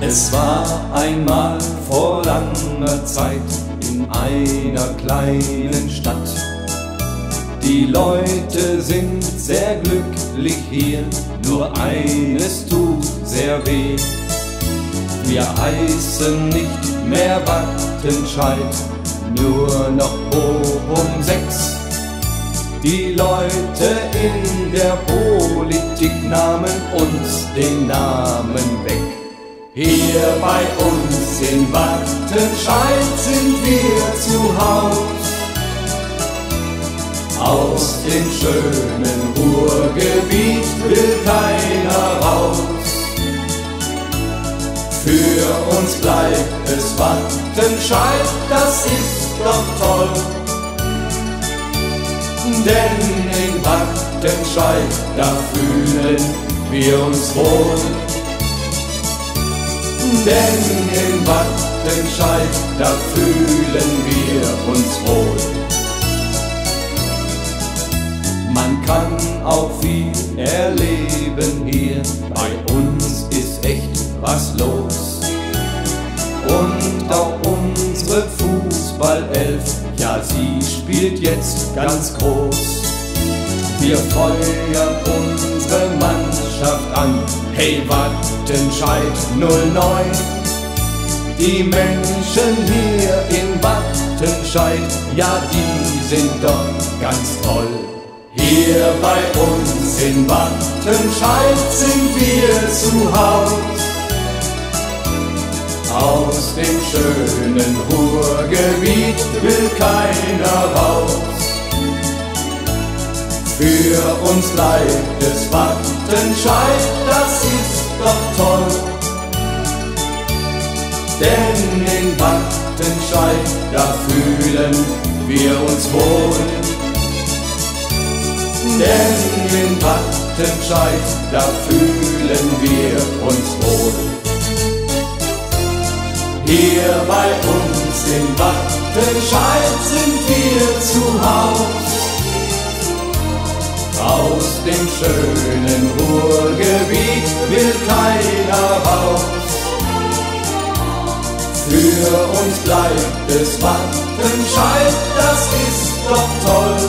Es war einmal vor langer Zeit in einer kleinen Stadt. Die Leute sind sehr glücklich hier, nur eines tut sehr weh. Wir heißen nicht mehr Wattenscheid, nur noch Bochum 6. Die Leute in der Politik nahmen uns den Namen weg. Hier bei uns in Wattenscheid sind wir zu Haus. Aus dem schönen Ruhrgebiet will keiner raus. Für uns bleibt es Wattenscheid, das ist doch toll. Denn in Wattenscheid, da fühlen wir uns wohl. Denn in Wattenscheid, da fühlen wir uns wohl. Man kann auch viel erleben hier, bei uns ist echt was los. Und auch unsere Fußballelf, ja sie spielt jetzt ganz groß. Wir feuern unsere Mannschaft an, hey Wattenscheid 09. Die Menschen hier in Wattenscheid, ja die sind doch ganz toll. Hier bei uns in Wattenscheid sind wir zu Haus. Aus dem schönen Ruhrgebiet will keiner raus. Für uns bleibt es Wattenscheid, das ist doch toll. Denn in Wattenscheid, da fühlen wir uns wohl. Denn in Wattenscheid, da fühlen wir uns wohl. Hier bei uns in Wattenscheid sind wir zu Haus. Aus dem schönen Ruhrgebiet will keiner raus. Für uns bleibt es Wattenscheid, das ist doch toll.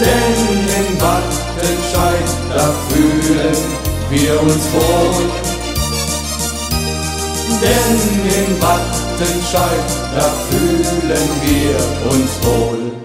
Denn in Wattenscheid, da fühlen wir uns wohl. Denn in Wattenscheid, da fühlen wir uns wohl.